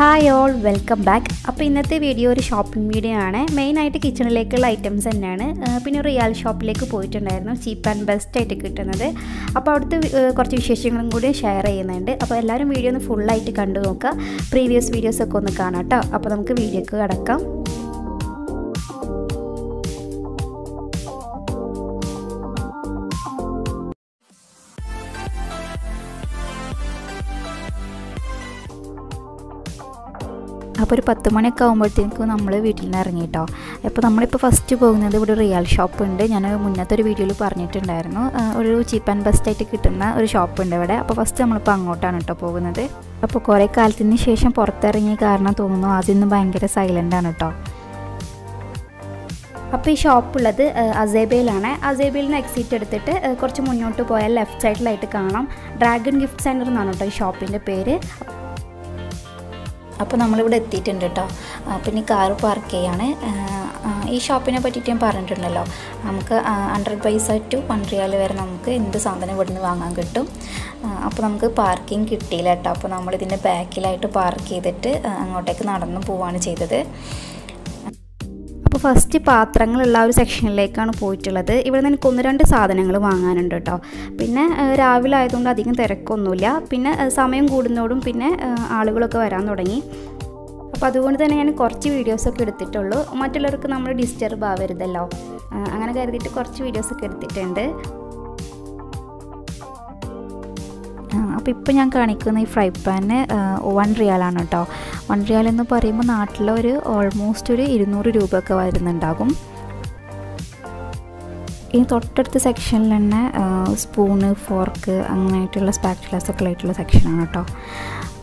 Hi all welcome back അപ്പോൾ ഇന്നത്തെ video ഒരു ഷോപ്പിംഗ് വീഡിയോ ആണ്. മെയിനായിട്ട് കിച്ചണിലേക്കുള്ള ഐറ്റംസ് തന്നെയാണ്. പിന്നെ റിയാൽ ഷോപ്പിലേക്ക് പോയിട്ടുണ്ടായിരുന്നു. ചീപ്പ് ആൻഡ് ബെസ്റ്റ് ആയിട്ട് കിട്ടുന്നത്. അപ്പോൾ അവിടുത്തെ കുറച്ച് വിശേഷങ്ങളും കൂടി ഷെയർ ചെയ്യുന്നുണ്ട്. അപ്പോൾ എല്ലാവരും വീഡിയോ ഒന്ന് ഫുള്ളായിട്ട് കണ്ടു നോക്കുക. പ്രീവിയസ് വീഡിയോസൊക്കെ ഒന്ന് കാണാം കേട്ടോ അപ്പോൾ നമുക്ക് വീഡിയോക്ക് കിടക്കാം. അപ്പോൾ ഒരു പത്ത് മണിയൊക്കെ ആകുമ്പോഴത്തേക്കും നമ്മൾ വീട്ടിൽ നിന്ന് ഇറങ്ങി കേട്ടോ. അപ്പോൾ നമ്മളിപ്പോൾ ഫസ്റ്റ് പോകുന്നത് ഇവിടെ റിയൽ ഷോപ്പ് ഉണ്ട്. ഞാൻ മുന്നത്തെ ഒരു വീഡിയോയിൽ പറഞ്ഞിട്ടുണ്ടായിരുന്നു. ഒരു ചീപ്പ് ആൻഡ് ബെസ്റ്റ് ആയിട്ട് കിട്ടുന്ന ഒരു ഷോപ്പ് ഉണ്ട് ഇവിടെ. അപ്പോൾ ഫസ്റ്റ് നമ്മളിപ്പോൾ അങ്ങോട്ടാണ് കേട്ടോ പോകുന്നത്. അപ്പോൾ കുറേ കാലത്തിന് ശേഷം പുറത്തിറങ്ങിയ കാരണം തോന്നുന്നു ആദ്യം ഭയങ്കര സൈലന്റ് ആണ് കേട്ടോ. അപ്പോൾ ഈ ഷോപ്പുള്ളത് അസേബയിലാണ് അസേബയിൽ നിന്ന് എക്സിറ്റ് എടുത്തിട്ട് കുറച്ച് മുന്നോട്ട് പോയാൽ ലെഫ്റ്റ് സൈഡിലായിട്ട് കാണാം. ഡ്രാഗൺ ഗിഫ്റ്റ് സെന്റർ എന്നാണ് കേട്ടോ ഈ ഷോപ്പിന്റെ പേര്. അപ്പോൾ നമ്മളിവിടെ എത്തിയിട്ടുണ്ട് കേട്ടോ അപ്പം ഇനി കാറ് പാർക്ക് ചെയ്യാണ്. ഈ ഷോപ്പിനെ പറ്റിയിട്ട് ഞാൻ പറഞ്ഞിട്ടുണ്ടല്ലോ. നമുക്ക് ഹൺഡ്രഡ് പൈസ ടു വൺ റിയാൽ വരെ നമുക്ക് എന്ത് സാധനം ഇവിടുന്ന് വാങ്ങാൻ കിട്ടും. അപ്പോൾ നമുക്ക് പാർക്കിംഗ് കിട്ടിയില്ല കേട്ടോ അപ്പോൾ നമ്മളിതിന്റെ ബാക്കിലായിട്ട് പാർക്ക് ചെയ്തിട്ട് അങ്ങോട്ടേക്ക് നടന്നു പോവുകയാണ് ചെയ്തത്. അപ്പോൾ ഫസ്റ്റ് പാത്രങ്ങളുള്ള ഒരു സെക്ഷനിലേക്കാണ് പോയിട്ടുള്ളത്. ഇവിടെ നിന്ന് എനിക്ക് ഒന്ന് രണ്ട് സാധനങ്ങൾ വാങ്ങാനുണ്ട് കേട്ടോ പിന്നെ രാവിലെ ആയതുകൊണ്ട് അധികം തിരക്കൊന്നുമില്ല. പിന്നെ സമയം കൂടുന്നതോടും പിന്നെ ആളുകളൊക്കെ വരാൻ തുടങ്ങി. അപ്പോൾ അതുകൊണ്ട് തന്നെ ഞാൻ കുറച്ച് വീഡിയോസൊക്കെ എടുത്തിട്ടുള്ളൂ. മറ്റുള്ളവർക്ക് നമ്മൾ ഡിസ്റ്റർബ് ആവരുതല്ലോ. അങ്ങനെ കരുതിയിട്ട് കുറച്ച് വീഡിയോസൊക്കെ എടുത്തിട്ടുണ്ട്. അപ്പോൾ ഇപ്പോൾ ഞാൻ കാണിക്കുന്ന ഈ ഫ്രൈ പാന് വൺ റിയാലാണ് കേട്ടോ വൺ റിയാൽ എന്ന് പറയുമ്പോൾ നാട്ടിലൊരു ഓൾമോസ്റ്റ് ഒരു ഇരുന്നൂറ് രൂപയൊക്കെ വരുന്നുണ്ടാകും. ഈ തൊട്ടടുത്ത സെക്ഷനിൽ തന്നെ സ്പൂണ് ഫോർക്ക് അങ്ങനെയായിട്ടുള്ള സ്പാക്ചുലാസ് ഒക്കെ ആയിട്ടുള്ള സെക്ഷനാണ് കേട്ടോ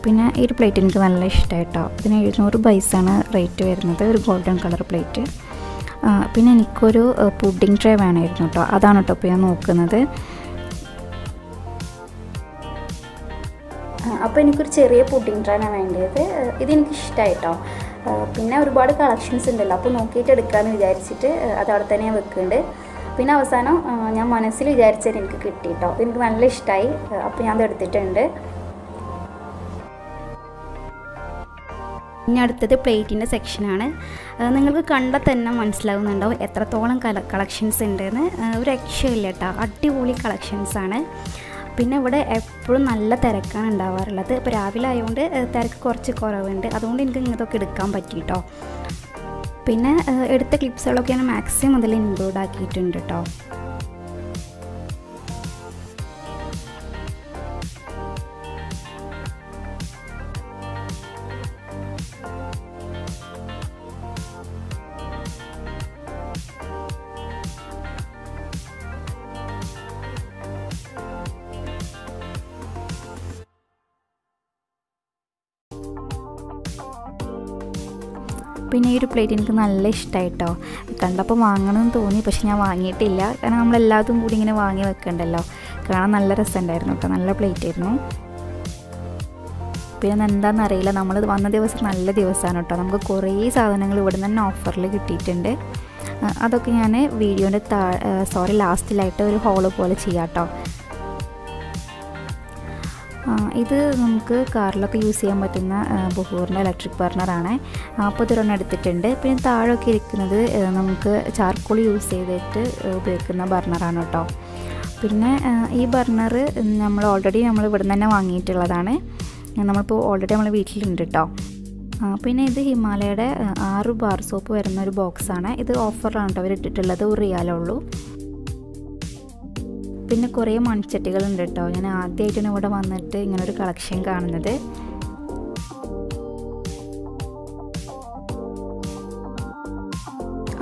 പിന്നെ ഈ ഒരു പ്ലേറ്റ് എനിക്ക് നല്ല ഇഷ്ടമായി കേട്ടോ ഇതിന് എഴുന്നൂറ് പൈസയാണ് റേറ്റ് വരുന്നത് ഒരു ഗോൾഡൻ കളർ പ്ലേറ്റ് പിന്നെ എനിക്കൊരു പുഡിംഗ് ട്രേ വേണമായിരുന്നു കേട്ടോ അതാണ് കേട്ടോ ഇപ്പോൾ ഞാൻ നോക്കുന്നത്. അപ്പോൾ എനിക്കൊരു ചെറിയ പുഡിംഗ് ആണ് വേണ്ടത്. ഇതെനിക്ക് ഇഷ്ടമായിട്ടോ പിന്നെ ഒരുപാട് കളക്ഷൻസ് ഉണ്ടല്ലോ അപ്പോൾ നോക്കിയിട്ട് എടുക്കാമെന്ന് വിചാരിച്ചിട്ട് അത് അവിടെ തന്നെ ഞാൻ വെക്കുന്നുണ്ട്. പിന്നെ അവസാനം ഞാൻ മനസ്സിൽ വിചാരിച്ചത് എനിക്ക് കിട്ടി കേട്ടോ എനിക്ക് നല്ല ഇഷ്ടമായി അപ്പോൾ ഞാൻ അത് എടുത്തിട്ടുണ്ട്. ഇനി അടുത്തത് പ്ലേറ്റിന്റെ സെക്ഷനാണ്. നിങ്ങൾക്ക് കണ്ടാൽ തന്നെ മനസ്സിലാവുന്നുണ്ടാവും എത്രത്തോളം കല കളക്ഷൻസ് ഉണ്ടെന്ന്. ഒരു രക്ഷയില്ല കേട്ടോ. അടിപൊളി കളക്ഷൻസാണ്. പിന്നെ ഇവിടെ എപ്പോഴും നല്ല തിരക്കാണ് ഉണ്ടാവാറുള്ളത്. ഇപ്പോൾ രാവിലെ ആയതുകൊണ്ട് തിരക്ക് കുറച്ച് കുറവുണ്ട്. അതുകൊണ്ട് എനിക്ക് ഇങ്ങനത്തൊക്കെ എടുക്കാൻ പറ്റി കേട്ടോ പിന്നെ എടുത്ത ക്ലിപ്സുകളൊക്കെ ഞാൻ മാക്സിമം അതിൽ ഇൻക്ലൂഡ് ആക്കിയിട്ടുണ്ട് കേട്ടോ പിന്നെ ഈ ഒരു പ്ലേറ്റ് എനിക്ക് നല്ല ഇഷ്ടമായിട്ടോ കണ്ടപ്പോൾ വാങ്ങണമെന്ന് തോന്നി പക്ഷെ ഞാൻ വാങ്ങിയിട്ടില്ല. കാരണം നമ്മളെല്ലാതും കൂടി ഇങ്ങനെ വാങ്ങി വെക്കണ്ടല്ലോ. കാണാൻ നല്ല രസമുണ്ടായിരുന്നു കേട്ടോ. നല്ല പ്ലേറ്റ് ആയിരുന്നു. പിന്നെ എന്താണെന്ന് അറിയില്ല. നമ്മൾ വന്ന ദിവസം നല്ല ദിവസമാണ് കേട്ടോ. നമുക്ക് കുറേ സാധനങ്ങൾ ഇവിടെ നിന്ന് തന്നെ ഓഫറിൽ കിട്ടിയിട്ടുണ്ട്. അതൊക്കെ ഞാൻ വീഡിയോന്റെ താ സോറി ലാസ്റ്റിലായിട്ട് ഒരു ഹോൾ പോലെ ചെയ്യാം കേട്ടോ. ഇത് നമുക്ക് കാറിലൊക്കെ യൂസ് ചെയ്യാൻ പറ്റുന്ന ബഹൂറിന്റെ ഇലക്ട്രിക് ബർണറാണ് അപ്പോൾ ഇതൊരെണ്ണം എടുത്തിട്ടുണ്ട്. പിന്നെ താഴൊക്കെ ഇരിക്കുന്നത് നമുക്ക് ചാർക്കോൾ യൂസ് ചെയ്തിട്ട് ഉപയോഗിക്കുന്ന ബർണറാണ് കേട്ടോ. പിന്നെ ഈ ബർണർ നമ്മൾ ഓൾറെഡി നമ്മൾ ഇവിടെ നിന്ന് തന്നെ വാങ്ങിയിട്ടുള്ളതാണ്. നമ്മളിപ്പോൾ ഓൾറെഡി നമ്മൾ വീട്ടിലുണ്ട് കേട്ടോ. പിന്നെ ഇത് ഹിമാലയയുടെ ആറ് ബാർ സോപ്പ് വരുന്ന ഒരു ബോക്സാണ് ഇത് ഓഫറാണ് കേട്ടോ അവർ ഇട്ടിട്ടുള്ളത് ഒരു റിയാലേ ഉള്ളൂ. പിന്നെ കുറേ മൺചട്ടികളുണ്ട് കേട്ടോ. ഞാൻ ആദ്യമായിട്ടാണ് ഇവിടെ വന്നിട്ട് ഇങ്ങനൊരു കളക്ഷൻ കാണുന്നത്.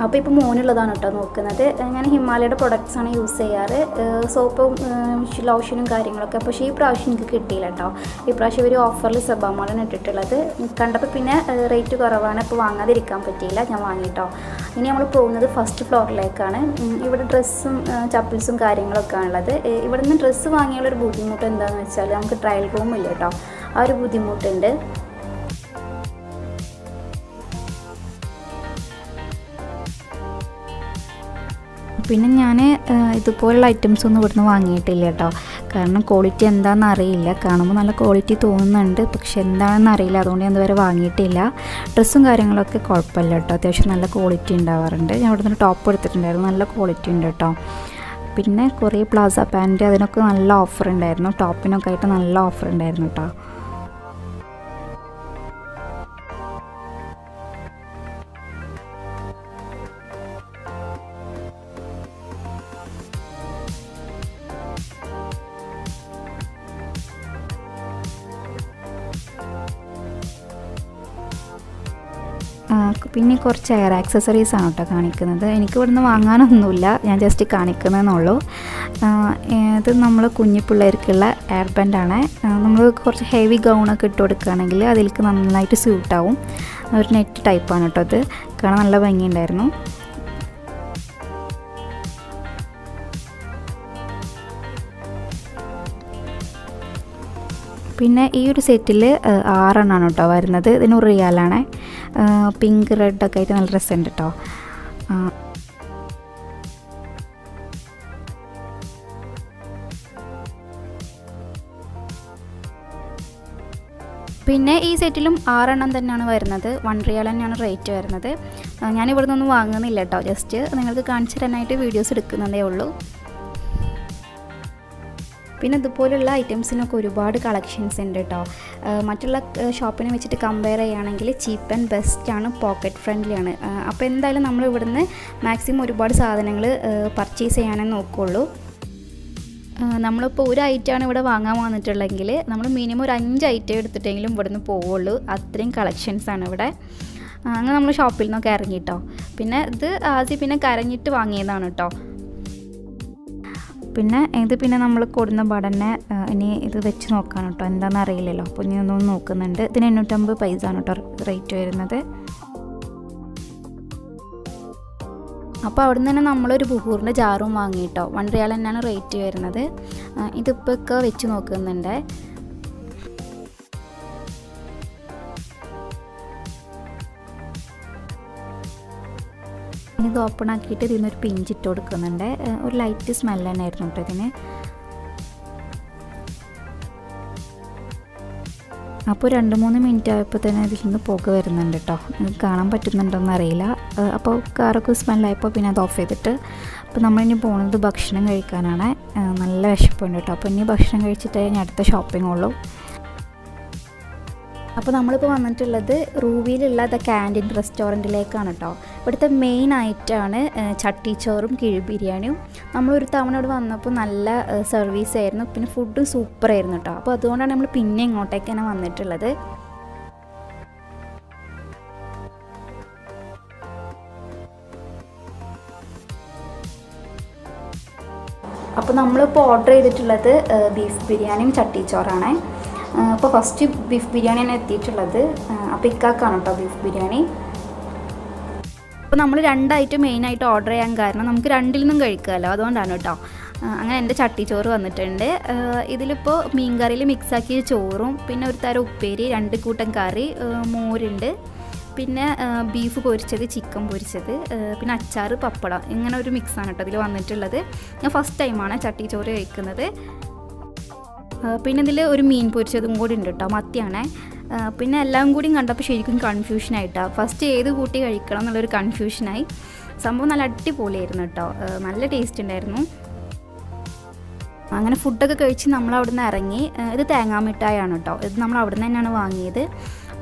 അപ്പോൾ ഇപ്പോൾ മോനുള്ളതാണ് കേട്ടോ നോക്കുന്നത്. ഞാൻ ഹിമാലയയുടെ പ്രൊഡക്ട്സാണ് യൂസ് ചെയ്യാറ്. സോപ്പും ലോഷനും കാര്യങ്ങളൊക്കെ പക്ഷേ ഈ പ്രാവശ്യം എനിക്ക് കിട്ടിയില്ല കേട്ടോ. ഈ പ്രാവശ്യം ഒരു ഓഫറിൽ സ്വഭാവമാണ് ഇട്ടിട്ടുള്ളത്. കണ്ടപ്പോൾ പിന്നെ റേറ്റ് കുറവാണ്. ഇപ്പോൾ വാങ്ങാതിരിക്കാൻ പറ്റിയില്ല. ഞാൻ വാങ്ങിട്ടോ. ഇനി നമ്മൾ പോകുന്നത് ഫസ്റ്റ് ഫ്ലോറിലേക്കാണ് ഇവിടെ ഡ്രസ്സും ചപ്പിൾസും കാര്യങ്ങളൊക്കെ ആണുള്ളത്. ഏ, ഇവിടെ നിന്ന് ഡ്രസ്സ് വാങ്ങിയുള്ള ഒരു ബുദ്ധിമുട്ട് എന്താണെന്ന് വെച്ചാൽ നമുക്ക് ട്രയൽ റൂം ഇല്ല കേട്ടോ. ആ ഒരു ബുദ്ധിമുട്ടുണ്ട്. പിന്നെ ഞാൻ ഇതുപോലുള്ള ഐറ്റംസ് ഒന്നും ഇവിടുന്ന് വാങ്ങിയിട്ടില്ല കേട്ടോ. കാരണം ക്വാളിറ്റി എന്താണെന്ന് അറിയില്ല. കാണുമ്പോൾ നല്ല ക്വാളിറ്റി തോന്നുന്നുണ്ട്. പക്ഷെ എന്താണെന്ന് അറിയില്ല. അതുകൊണ്ട് ഞാൻ ഇതുവരെ വാങ്ങിയിട്ടില്ല. ഡ്രസ്സും കാര്യങ്ങളൊക്കെ കുഴപ്പമില്ല കേട്ടോ. അത്യാവശ്യം നല്ല ക്വാളിറ്റി ഉണ്ടാവാറുണ്ട്. ഞാൻ ഇവിടുന്ന് ടോപ്പ് എടുത്തിട്ടുണ്ടായിരുന്നു. നല്ല ക്വാളിറ്റി ഉണ്ട് കേട്ടോ. പിന്നെ കുറേ പ്ലാസ പാന്റ് അതിനൊക്കെ നല്ല ഓഫർ ഉണ്ടായിരുന്നു. ടോപ്പിനൊക്കെ ആയിട്ട് നല്ല ഓഫർ ഉണ്ടായിരുന്നു കേട്ടോ. പിന്നെ കുറച്ച് എയർ ആക്സസറീസ് ആണ് കേട്ടോ കാണിക്കുന്നത്. എനിക്ക് ഇവിടുന്ന് വാങ്ങാനൊന്നുമില്ല. ഞാൻ ജസ്റ്റ് കാണിക്കുന്നതെന്നുള്ളൂ ഇത് നമ്മൾ കുഞ്ഞു പിള്ളേർക്കുള്ള എയർ ബാൻഡാണ് നമ്മൾ കുറച്ച് ഹെവി ഗൗണൊക്കെ ഇട്ട് കൊടുക്കുകയാണെങ്കിൽ അതിലേക്ക് നന്നായിട്ട് സ്യൂട്ടാവും ഒരു നെറ്റ് ടൈപ്പാണ് കേട്ടോ അത് കാണാൻ നല്ല ഭംഗിയുണ്ടായിരുന്നു. പിന്നെ ഈ ഒരു സെറ്റിൽ ആറെണ്ണമാണ് കേട്ടോ വരുന്നത്. ഇതിന് റിയാലാണ്. പിങ്ക് റെഡ് ഒക്കെ ആയിട്ട് നല്ല രസമുണ്ട് കേട്ടോ. പിന്നെ ഈ സെറ്റിലും ആറെണ്ണം തന്നെയാണ് വരുന്നത്. വൺ റിയാൽ തന്നെയാണ് റേറ്റ് വരുന്നത്. ഞാൻ ഇവിടെ നിന്നൊന്നും വാങ്ങുന്നില്ല കേട്ടോ. ജസ്റ്റ് നിങ്ങൾക്ക് കാണിച്ചു തരാനായിട്ട് വീഡിയോസ് എടുക്കുന്നതേ ഉള്ളൂ. പിന്നെ ഇതുപോലുള്ള ഐറ്റംസിനൊക്കെ ഒരുപാട് കളക്ഷൻസ് ഉണ്ട് കേട്ടോ മറ്റുള്ള ഷോപ്പിനെ വെച്ചിട്ട് കമ്പയർ ചെയ്യുകയാണെങ്കിൽ ചീപ്പ് ആൻഡ് ബെസ്റ്റ് ആണ് പോക്കറ്റ് ഫ്രണ്ട്ലി ആണ്. അപ്പോൾ എന്തായാലും നമ്മൾ ഇവിടുന്ന് മാക്സിമം ഒരുപാട് സാധനങ്ങൾ പർച്ചേസ് ചെയ്യാനേ നോക്കുകയുള്ളൂ നമ്മളിപ്പോൾ ഒരു ഐറ്റമാണ് ഇവിടെ വാങ്ങാൻ വന്നിട്ടുള്ളതെങ്കിൽ നമ്മൾ മിനിമം ഒരു അഞ്ച് ഐറ്റം എടുത്തിട്ടെങ്കിലും ഇവിടുന്ന് പോവുള്ളൂ. അത്രയും കളക്ഷൻസ് ആണ് ഇവിടെ. അങ്ങനെ നമ്മൾ ഷോപ്പിൽ നിന്നൊക്കെ ഇറങ്ങിട്ടോ പിന്നെ ഇത് ആദ്യം പിന്നെ കരഞ്ഞിട്ട് വാങ്ങിയതാണ് കേട്ടോ പിന്നെ ഇത് പിന്നെ നമ്മൾ കൊടുന്ന പാടന്നെ ഇനി ഇത് വെച്ച് നോക്കാൻ കേട്ടോ എന്താണെന്ന് അറിയില്ലല്ലോ. അപ്പോൾ ഇനി ഒന്നും നോക്കുന്നുണ്ട്. ഇതിന് എണ്ണൂറ്റമ്പത് പൈസ ആണ് കേട്ടോ റേറ്റ് വരുന്നത്. അപ്പോൾ അവിടെ നിന്ന് തന്നെ നമ്മളൊരു ബുഹൂറിന്റെ ജാറും വാങ്ങിയിട്ടോ വൺ റിയാൽ തന്നെയാണ് റേറ്റ് വരുന്നത്. ഇതിപ്പോൾ ഒക്കെ വെച്ച് നോക്കുന്നുണ്ട്. ഇത് ഓപ്പൺ ആക്കിയിട്ട് ഇതിൽ ഇതിനൊരു പിഞ്ചിട്ട് കൊടുക്കുന്നുണ്ട്. ഒരു ലൈറ്റ് സ്മെൽ തന്നെയായിരുന്നു കേട്ടോ ഇതിന്. അപ്പോൾ രണ്ട് മൂന്ന് മിനിറ്റ് ആയപ്പോൾ തന്നെ ഇതിൽ നിന്ന് പുക വരുന്നുണ്ട് കേട്ടോ. കാണാൻ പറ്റുന്നുണ്ടോയെന്ന് അറിയില്ല. അപ്പോൾ കാറൊക്കെ സ്മെല്ലായപ്പോൾ പിന്നെ അത് ഓഫ് ചെയ്തിട്ട് അപ്പോൾ നമ്മളിനി പോകുന്നത് ഭക്ഷണം കഴിക്കാനാണ്. നല്ല വിശപ്പുണ്ട് കേട്ടോ. അപ്പോൾ ഇനി ഭക്ഷണം കഴിച്ചിട്ടേ ഞാൻ അടുത്ത ഷോപ്പിംഗ് ഉള്ളൂ. അപ്പോൾ നമ്മളിപ്പോൾ വന്നിട്ടുള്ളത് റൂവിയിലുള്ള ദ ക്യാന്റീൻ റെസ്റ്റോറന്റിലേക്കാണ് കേട്ടോ. ഇവിടുത്തെ മെയിൻ ആയിട്ടാണ് ചട്ടിച്ചോറും കിഴി ബിരിയാണിയും. നമ്മളൊരു തവണ ഇവിടെ വന്നപ്പോൾ നല്ല സർവീസ് ആയിരുന്നു. പിന്നെ ഫുഡും സൂപ്പർ ആയിരുന്നു കേട്ടോ. അപ്പോൾ അതുകൊണ്ടാണ് നമ്മൾ പിന്നെ ഇങ്ങോട്ടേക്ക് തന്നെ വന്നിട്ടുള്ളത്. അപ്പോൾ നമ്മളിപ്പോൾ ഓർഡർ ചെയ്തിട്ടുള്ളത് ബീഫ് ബിരിയാണിയും ചട്ടിച്ചോറാണ് അപ്പോൾ ഫസ്റ്റ് ബീഫ് ബിരിയാണിയാണ് എത്തിയിട്ടുള്ളത്. അപ്പോൾ ഇക്കാക്കാണ് കേട്ടോ ബീഫ് ബിരിയാണി അപ്പോൾ നമ്മൾ രണ്ടായിട്ട് മെയിനായിട്ട് ഓർഡർ ചെയ്യാൻ കാരണം നമുക്ക് രണ്ടിൽ നിന്നും കഴിക്കാമല്ലോ അതുകൊണ്ടാണ് കേട്ടോ അങ്ങനെ എന്റെ ചട്ടിച്ചോറ് വന്നിട്ടുണ്ട്. ഇതിലിപ്പോൾ മീൻ കറിയിൽ മിക്സാക്കിയ ചോറും പിന്നെ ഒരു തരം ഉപ്പേരി രണ്ട് കൂട്ടം കറി മോരുണ്ട്. പിന്നെ ബീഫ് പൊരിച്ചത് ചിക്കൻ പൊരിച്ചത് പിന്നെ അച്ചാർ പപ്പടം ഇങ്ങനെ ഒരു മിക്സാണ് കേട്ടോ ഇതിൽ വന്നിട്ടുള്ളത്. ഞാൻ ഫസ്റ്റ് ടൈമാണ് ചട്ടിച്ചോറ് കഴിക്കുന്നത്. പിന്നെ ഇതിൽ ഒരു മീൻ പൊരിച്ചതും കൂടി ഉണ്ട് കേട്ടോ മത്തിയാണേ. പിന്നെ എല്ലാം കൂടി കണ്ടപ്പോൾ ശരിക്കും കൺഫ്യൂഷനായിട്ടാണ് ഫസ്റ്റ് ഏത് കൂട്ടി കഴിക്കണം എന്നുള്ളൊരു കൺഫ്യൂഷനായി സംഭവം നല്ല അടിപൊളിയായിരുന്നു കേട്ടോ നല്ല ടേസ്റ്റ് ഉണ്ടായിരുന്നു. അങ്ങനെ ഫുഡൊക്കെ കഴിച്ച് നമ്മൾ അവിടെ നിന്ന് ഇറങ്ങി ഇത് തേങ്ങാമിഠായാണ് കേട്ടോ ഇത് നമ്മൾ അവിടെ നിന്ന് തന്നെയാണ് വാങ്ങിയത്.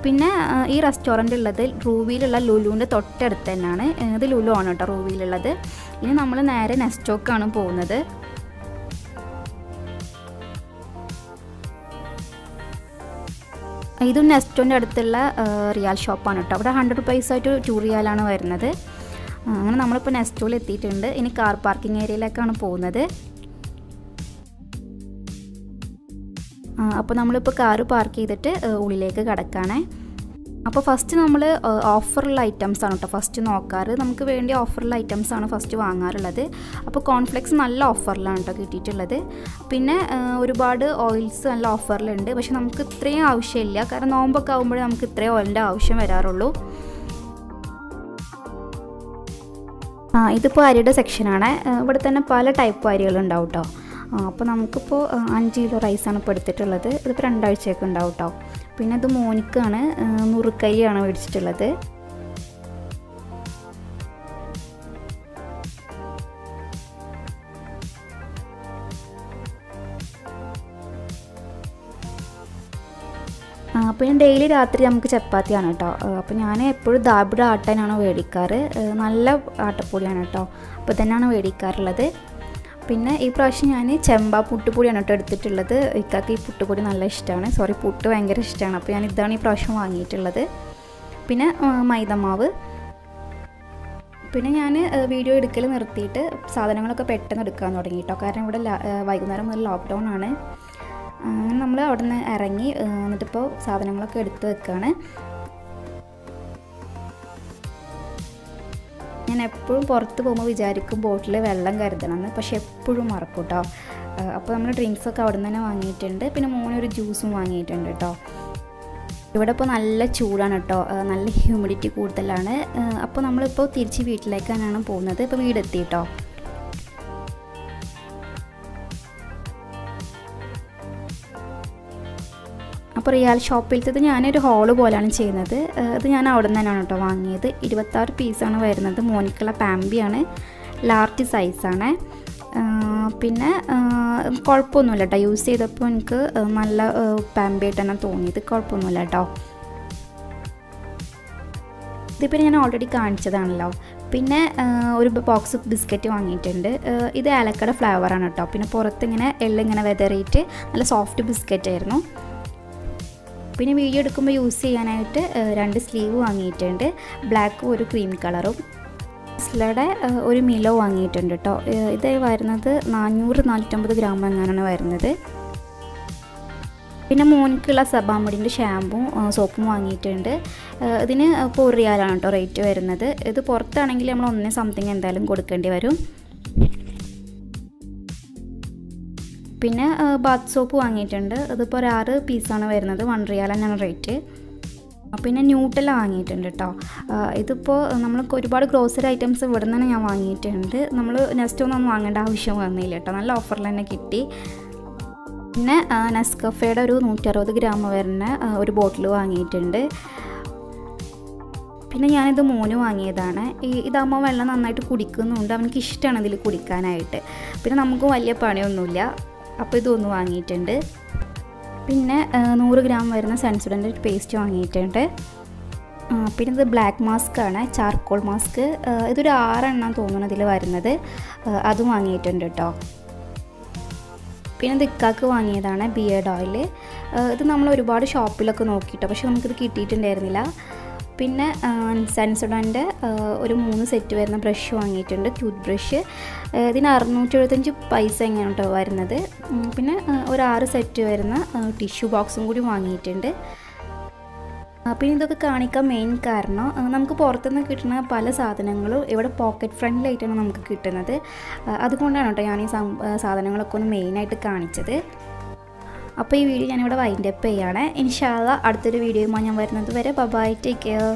പിന്നെ ഈ റെസ്റ്റോറന്റ് ഉള്ളത് റൂവിയിലുള്ള ലുലുവിന്റെ തൊട്ടടുത്ത് തന്നെയാണ്. ഇത് ലുലു ആണ് കേട്ടോ റൂവിയിലുള്ളത് ഇനി നമ്മൾ നേരെ നെസ്റ്റോക്കാണ് പോകുന്നത്. ഇതും നെസ്റ്റോന്റെ അടുത്തുള്ള റിയാൽ ഷോപ്പാണ് കേട്ടോ. അവിടെ ഹൺഡ്രഡ് റുപ്പീസ് ആയിട്ട് ടു റിയാലാണ് വരുന്നത്. അങ്ങനെ നമ്മളിപ്പോൾ നെസ്റ്റോയിൽ എത്തിയിട്ടുണ്ട്. ഇനി കാർ പാർക്കിംഗ് ഏരിയയിലേക്കാണ് പോകുന്നത്. അപ്പോൾ നമ്മളിപ്പോൾ കാറ് പാർക്ക് ചെയ്തിട്ട് ഉള്ളിലേക്ക് കിടക്കുകയാണേ അപ്പോൾ ഫസ്റ്റ് നമ്മൾ ഓഫറുള്ള ഐറ്റംസ് ആണ് കേട്ടോ ഫസ്റ്റ് നോക്കാറ്. നമുക്ക് വേണ്ടി ഓഫറുള്ള ഐറ്റംസ് ആണ് ഫസ്റ്റ് വാങ്ങാറുള്ളത്. അപ്പോൾ കോൺഫ്ലെക്സ് നല്ല ഓഫറിലാണ് കേട്ടോ കിട്ടിയിട്ടുള്ളത്. പിന്നെ ഒരുപാട് ഓയിൽസ് നല്ല ഓഫറിലുണ്ട് പക്ഷെ നമുക്ക് ഇത്രയും ആവശ്യമില്ല. കാരണം നോമ്പൊക്കെ ആകുമ്പോഴേ നമുക്ക് ഇത്രയും ഓയിലിന്റെ ആവശ്യം വരാറുള്ളൂ. ആ ഇതിപ്പോൾ അരിയുടെ സെക്ഷനാണ് ഇവിടെ തന്നെ പല ടൈപ്പ് അരികളുണ്ടാവും കേട്ടോ അപ്പോൾ നമുക്കിപ്പോൾ അഞ്ച് കിലോ റൈസാണ് ഇപ്പോൾ എടുത്തിട്ടുള്ളത്. ഇതിപ്പോൾ രണ്ടാഴ്ചയൊക്കെ ഉണ്ടാവും കേട്ടോ പിന്നെ ഇത് മോനിക്കാണ് നുറുക്കരിയാണ് മേടിച്ചിട്ടുള്ളത്. അപ്പോൾ ഞാൻ ഡെയിലി രാത്രി നമുക്ക് ചപ്പാത്തിയാണ് കേട്ടോ. അപ്പോൾ ഞാൻ എപ്പോഴും ദാബിഡ് ആട്ടനാണ് മേടിക്കാറ് നല്ല ആട്ടപ്പൊടിയാണ് കേട്ടോ. അപ്പോൾ തന്നെയാണ് മേടിക്കാറുള്ളത് പിന്നെ ഈ പ്രാവശ്യം ഞാൻ ചെമ്പ പുട്ടുപൊടിയാണ് കേട്ടോ എടുത്തിട്ടുള്ളത്. ഇക്കാക്ക് ഈ പുട്ടുപൊടി നല്ല ഇഷ്ടമാണ്. സോറി പുട്ട് ഭയങ്കര ഇഷ്ടമാണ്. അപ്പോൾ ഞാൻ ഇതാണ് ഈ പ്രാവശ്യം വാങ്ങിയിട്ടുള്ളത്. പിന്നെ മൈദമാവ്. പിന്നെ ഞാൻ വീഡിയോ എടുക്കൽ നിർത്തിയിട്ട് സാധനങ്ങളൊക്കെ പെട്ടെന്ന് എടുക്കാൻ തുടങ്ങി കേട്ടോ. കാരണം ഇവിടെ വൈകുന്നേരം മുതൽ ലോക്ക്ഡൗൺ ആണ്. അങ്ങനെ നമ്മൾ അവിടെ നിന്ന് ഇറങ്ങി എന്നിട്ടിപ്പോൾ സാധനങ്ങളൊക്കെ എടുത്ത് വെക്കുകയാണ് ഞാൻ എപ്പോഴും പുറത്ത് പോകുമ്പോൾ വിചാരിക്കും ബോട്ടിൽ വെള്ളം കരുതണമെന്ന് പക്ഷെ എപ്പോഴും മറക്കും കേട്ടോ അപ്പോൾ നമ്മൾ ഡ്രിങ്ക്സൊക്കെ അവിടെ നിന്ന് തന്നെ വാങ്ങിയിട്ടുണ്ട്. പിന്നെ മോനൊരു ജ്യൂസും വാങ്ങിയിട്ടുണ്ട് കേട്ടോ. ഇവിടെ ഇപ്പോൾ നല്ല ചൂടാണ് കേട്ടോ. നല്ല ഹ്യൂമിഡിറ്റി കൂടുതലാണ്. അപ്പോൾ നമ്മളിപ്പോൾ തിരിച്ച് വീട്ടിലേക്കാണ് പോകുന്നത്. ഇപ്പോൾ വീടെത്തി കേട്ടോ. അപ്പോൾ റിയാൽ ഷോപ്പിലത്തത് ഞാനൊരു ഹോൾ പോലെയാണ് ചെയ്യുന്നത്. ഇത് ഞാൻ അവിടെ നിന്ന് തന്നെയാണ് കേട്ടോ വാങ്ങിയത്. ഇരുപത്താറ് പീസാണ് വരുന്നത്. മോനിക്കുള്ള പാമ്പിയാണ്. ലാർജ് സൈസാണ്. പിന്നെ കുഴപ്പമൊന്നുമില്ല കേട്ടോ. യൂസ് ചെയ്തപ്പോൾ എനിക്ക് നല്ല പാമ്പിയായിട്ട് തന്നെ തോന്നിയത്. കുഴപ്പമൊന്നുമില്ല കേട്ടോ. ഇതിപ്പോൾ ഞാൻ ഓൾറെഡി കാണിച്ചതാണല്ലോ. പിന്നെ ഒരു ബോക്സ് ബിസ്ക്കറ്റ് വാങ്ങിയിട്ടുണ്ട്. ഇത് ഏലക്കട ഫ്ലേവറാണ് കേട്ടോ. പിന്നെ പുറത്തിങ്ങനെ എള്ളിങ്ങനെ വെതറിയിട്ട് നല്ല സോഫ്റ്റ് ബിസ്ക്കറ്റ് ആയിരുന്നു. പിന്നെ വീഡിയോ എടുക്കുമ്പോൾ യൂസ് ചെയ്യാനായിട്ട് രണ്ട് സ്ലീവ് വാങ്ങിയിട്ടുണ്ട്. ബ്ലാക്കും ഒരു ക്രീം കളറും. സ്ലയുടെ ഒരു മിലോ വാങ്ങിയിട്ടുണ്ട് കേട്ടോ ഇത് വരുന്നത് നാനൂറ് നാനൂറ്റമ്പത് ഗ്രാം എങ്ങാനാണ് വരുന്നത്. പിന്നെ മോനിക്കുള്ള സബാമുടിന്റെ ഷാമ്പും സോപ്പും വാങ്ങിയിട്ടുണ്ട്. ഇതിന് ഇപ്പോൾ ഒരു റിയാലാണ് കേട്ടോ റേറ്റ് വരുന്നത്. ഇത് പുറത്താണെങ്കിൽ നമ്മൾ ഒന്നേ സംതിങ് എന്തായാലും കൊടുക്കേണ്ടി വരും. പിന്നെ ബാത്ത് സോപ്പ് വാങ്ങിയിട്ടുണ്ട്. അതിപ്പോൾ ഒരു ആറ് പീസാണ് വരുന്നത്. വൺ തന്നെയാണ് റേറ്റ് പിന്നെ ന്യൂട്ടല വാങ്ങിയിട്ടുണ്ട് കേട്ടോ ഇതിപ്പോൾ നമ്മൾ ഒരുപാട് ഗ്രോസറി ഐറ്റംസ് ഇവിടെ നിന്ന് ഞാൻ വാങ്ങിയിട്ടുണ്ട്. നമ്മൾ നെക്സ്റ്റ് ഒന്നും വാങ്ങേണ്ട ആവശ്യം വന്നില്ല കേട്ടോ നല്ല ഓഫറിൽ തന്നെ കിട്ടി. പിന്നെ നെസ്കഫയുടെ ഒരു നൂറ്ററുപത് ഗ്രാം വരുന്ന ഒരു ബോട്ടിൽ വാങ്ങിയിട്ടുണ്ട്. പിന്നെ ഞാനിത് മോന് വാങ്ങിയതാണ്. ഈ ഇതാകുമ്പോൾ വെള്ളം നന്നായിട്ട് കുടിക്കുന്നുണ്ട്. അവനക്ക് ഇഷ്ടമാണ് ഇതിൽ കുടിക്കാനായിട്ട്. പിന്നെ നമുക്ക് വലിയ പണിയൊന്നുമില്ല. അപ്പോൾ ഇതൊന്ന് വാങ്ങിയിട്ടുണ്ട്. പിന്നെ നൂറ് ഗ്രാം വരുന്ന സെൻസുഡന്റെ പേസ്റ്റ് വാങ്ങിയിട്ടുണ്ട്. പിന്നെ ഇത് ബ്ലാക്ക് മാസ്ക് ആണ് ചാർക്കോൾ മാസ്ക്. ഇതൊരു ആറെണ്ണം തോന്നുന്നു ഇതിൽ വരുന്നത്. അതും വാങ്ങിയിട്ടുണ്ട് കേട്ടോ. പിന്നെ ദിക്കാക്ക് വാങ്ങിയതാണ് ബിയേഡ് ഓയിൽ ഇത് നമ്മൾ ഒരുപാട് ഷോപ്പിലൊക്കെ നോക്കിയിട്ടോ പക്ഷെ നമുക്കിത് കിട്ടിയിട്ടുണ്ടായിരുന്നില്ല. പിന്നെ സൺസുഡന്റെ ഒരു മൂന്ന് സെറ്റ് വരുന്ന ബ്രഷ് വാങ്ങിയിട്ടുണ്ട് ടൂത്ത് ബ്രഷ്. ഇതിന് അറുന്നൂറ്റി എഴുപത്തഞ്ച് പൈസ എങ്ങനെയാണ് കേട്ടോ വരുന്നത്. പിന്നെ ഒരു ആറ് സെറ്റ് വരുന്ന ടിഷ്യൂ ബോക്സും കൂടി വാങ്ങിയിട്ടുണ്ട്. പിന്നെ ഇതൊക്കെ കാണിക്കാൻ മെയിൻ കാരണം നമുക്ക് പുറത്തുനിന്ന് കിട്ടുന്ന പല സാധനങ്ങളും ഇവിടെ പോക്കറ്റ് ഫ്രണ്ട്ലായിട്ടാണ് നമുക്ക് കിട്ടുന്നത്. അതുകൊണ്ടാണ് കേട്ടോ ഞാൻ ഈ സാധനങ്ങളൊക്കെ ഒന്ന് മെയിനായിട്ട് കാണിച്ചത്. അപ്പോൾ ഈ വീഡിയോ ഞാനിവിടെ വൈൻഡ് അപ്പ് ചെയ്യാണ്. ഇൻഷാല്ല അടുത്തൊരു വീഡിയോയുമായി ഞാൻ വരുന്നത് വരെ ബബായ് ടേക്ക് കെയർ